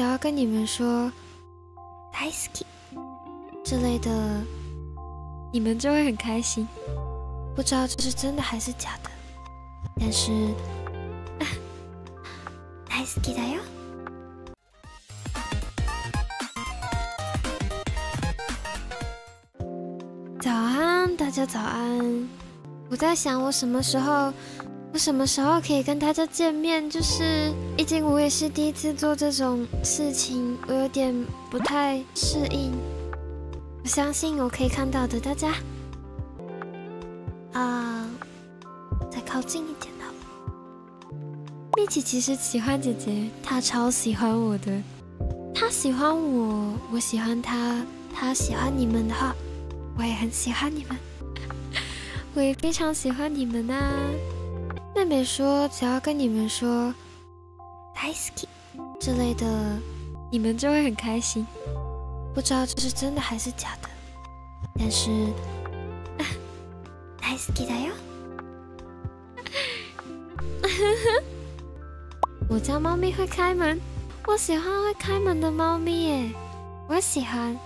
只要跟你们说“大好き”之类的，你们就会很开心。不知道这是真的还是假的，但是大好きだよ。早安，大家早安。我在想，我什么时候， 我什么时候可以跟大家见面？就是毕竟我也是第一次做这种事情，我有点不太适应。我相信我可以看到的，大家。啊，再靠近一点好。蜜琪其实喜欢姐姐，她超喜欢我的。她喜欢我，我喜欢她，她喜欢你们的话。我也很喜欢你们，我也非常喜欢你们呐。妹妹说，只要跟你们说“大好き”之类的，你们就会很开心。不知道这是真的还是假的，但是大好きだよ。我家猫咪会开门，我喜欢会开门的猫咪耶，我喜欢。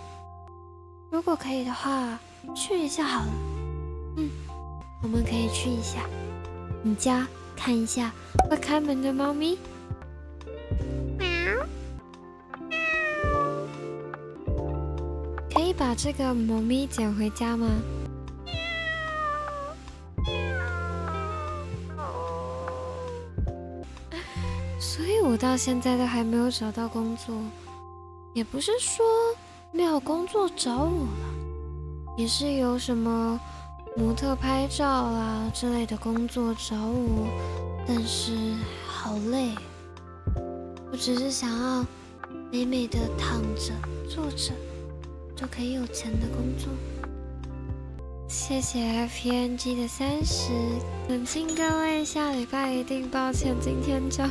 如果可以的话，去一下好了。嗯，我们可以去一下 你家看一下会开门的猫咪。喵，可以把这个猫咪捡回家吗？所以我到现在都还没有找到工作，也不是说。没有工作找我了，也是有什么模特拍照啊之类的工作找我，但是好累。我只是想要美美的躺着坐着就可以有钱的工作。谢谢 F N G 的三十，恳请各位下礼拜一定抱歉，今天就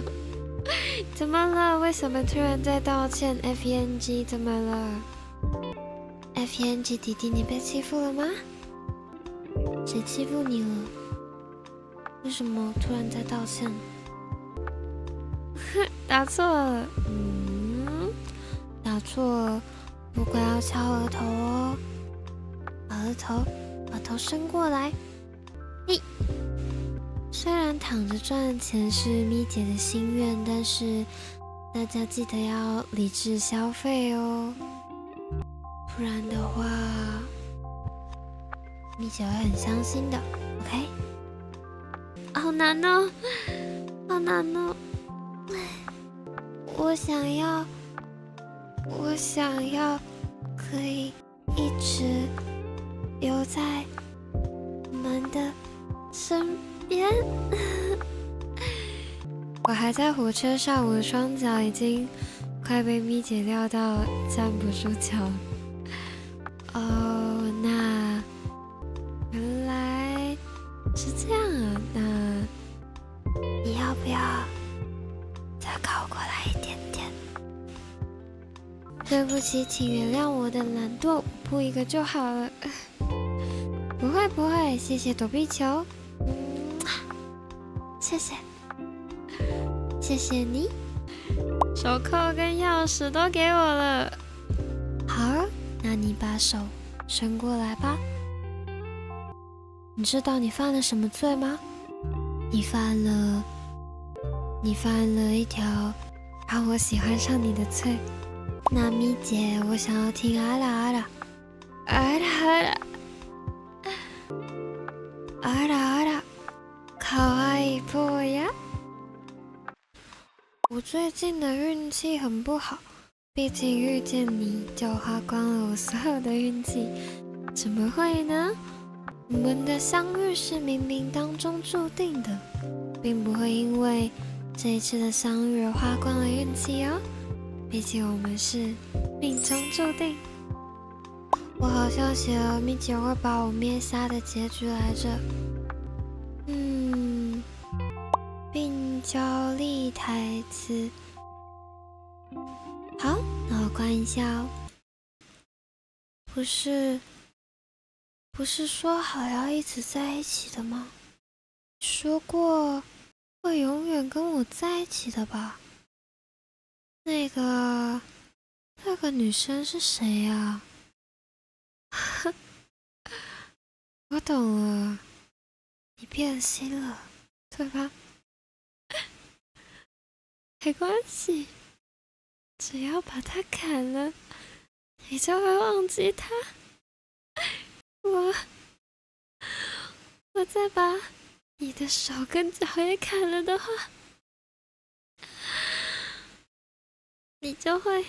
怎么了？为什么突然在道歉？F N G 怎么了？F N G 弟弟，你被欺负了吗？谁欺负你了？为什么突然在道歉？哼，打错了。嗯，打错了。不过要敲额头哦，把额头，把头伸过来。嘿，虽然躺着赚钱是咪姐的心愿，但是大家记得要理智消费哦。不然的话，蜜姐会很伤心的。OK，好难哦，好难哦。我想要，我想要可以一直留在你们的身边。我还在火车上，我的双脚已经快被咪姐撂到站不住脚。了。哦，对不起，请原谅我的懒惰，扑一个就好了。不会不会，谢谢躲避球，谢谢，谢谢你，手铐跟钥匙都给我了。好。那你把手伸过来吧。你知道你犯了什么罪吗？你犯了，你犯了一条让我喜欢上你的罪。那米姐，我想要听阿拉阿拉，阿拉阿拉，阿拉阿拉，可愛いぽ呀。我最近的运气很不好。毕竟遇见你就花光了我所有的运气，怎么会呢？我们的相遇是冥冥当中注定的，并不会因为这一次的相遇而花光了运气哦。毕竟我们是命中注定。我好像写了蜜姐会把我灭杀的结局来着。嗯，病娇丽台词。好，那我关一下哦。不是，不是说好要一直在一起的吗？说过会永远跟我在一起的吧？那个那个女生是谁呀？我懂了，你变心了，对吧？没关系，只要把它砍了，你就会忘记他。我，我再把你的手跟脚也砍了的话，你就会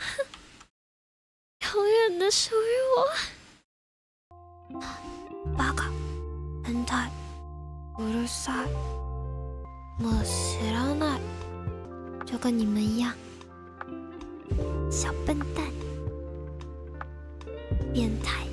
永远的属于我。八嘎，变态，うるさい，我知らない，就跟你们一样，小笨蛋，变态。